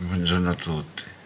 Buongiorno a tutti.